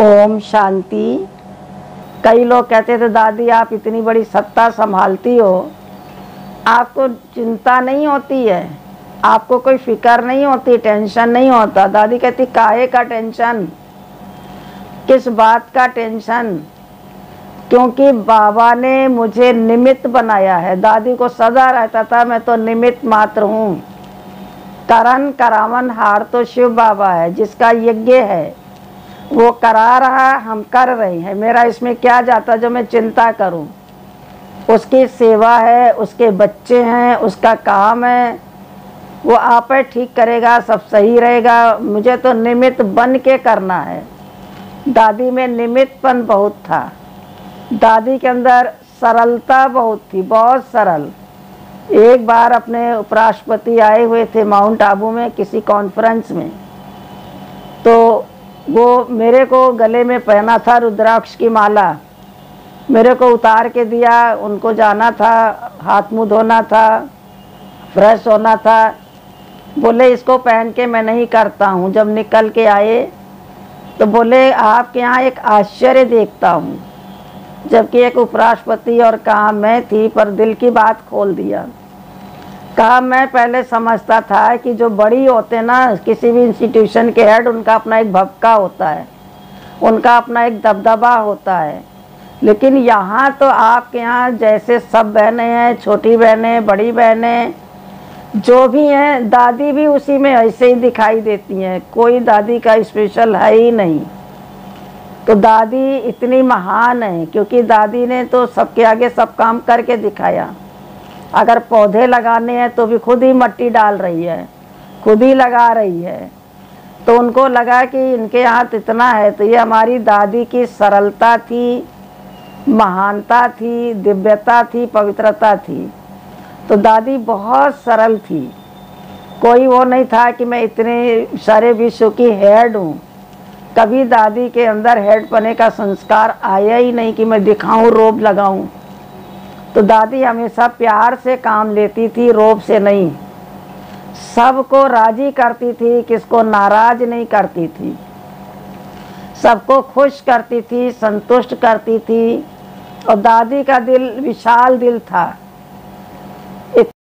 ओम शांति। कई लोग कहते थे, दादी, आप इतनी बड़ी सत्ता संभालती हो। आपको चिंता नहीं होती है? आपको कोई फ़िक्र नहीं होती, टेंशन नहीं होता? दादी कहती, काहे का टेंशन? किस बात का टेंशन? क्योंकि बाबा ने मुझे निमित्त बनाया है। दादी को सदा रहता था, मैं तो निमित्त मात्र हूँ। करण करावन हार तो शिव बाबा है, जिसका यज्ञ है। वो करा रहा हम कर रहे हैं। मेरा इसमें क्या जाता जो मैं चिंता करूँ? उसकी सेवा है, उसके बच्चे हैं, उसका काम है, वो आप ठीक करेगा, सब सही रहेगा। मुझे तो निमित्त बन के करना है। दादी में निमित्तपन बहुत था। दादी के अंदर सरलता बहुत थी, बहुत सरल। एक बार अपने उपराष्ट्रपति आए हुए थे माउंट आबू में किसी कॉन्फ्रेंस में। वो मेरे को गले में पहना था रुद्राक्ष की माला। मेरे को उतार के दिया, उनको जाना था, हाथ मुँह धोना था फ्रेश होना था। बोले, इसको पहन के मैं नहीं करता हूँ। जब निकल के आए तो बोले, आपके यहाँ एक आश्चर्य देखता हूँ। जबकि एक उपराष्ट्रपति और कहा मैं थी, पर दिल की बात खोल दिया। कहा, मैं पहले समझता था कि जो बड़ी होते ना, किसी भी इंस्टीट्यूशन के हेड उनका अपना एक भपका होता है। उनका अपना एक दबदबा होता है। लेकिन यहाँ तो आपके यहाँ जैसे सब बहनें हैं, छोटी बहनें, बड़ी बहनें, जो भी हैं, दादी भी उसी में ऐसे ही दिखाई देती हैं। कोई दादी का स्पेशल है ही नहीं। तो दादी इतनी महान है, क्योंकि दादी ने तो सबके आगे सब काम करके दिखाया। अगर पौधे लगाने हैं तो भी खुद ही मट्टी डाल रही है, खुद ही लगा रही है। तो उनको लगा कि इनके यहाँ इतना है तो ये हमारी दादी की सरलता थी, महानता थी, दिव्यता थी, पवित्रता थी। तो दादी बहुत सरल थी। कोई वो नहीं था कि मैं इतने सारे विश्व की हेड हूँ। कभी दादी के अंदर हेड पने का संस्कार आया ही नहीं कि मैं दिखाऊँ, रोब लगाऊँ। तो दादी हमेशा प्यार से काम लेती थी, रोब से नहीं। सबको राज़ी करती थी, किसको नाराज़ नहीं करती थी। सबको खुश करती थी, संतुष्ट करती थी। और दादी का दिल विशाल दिल था।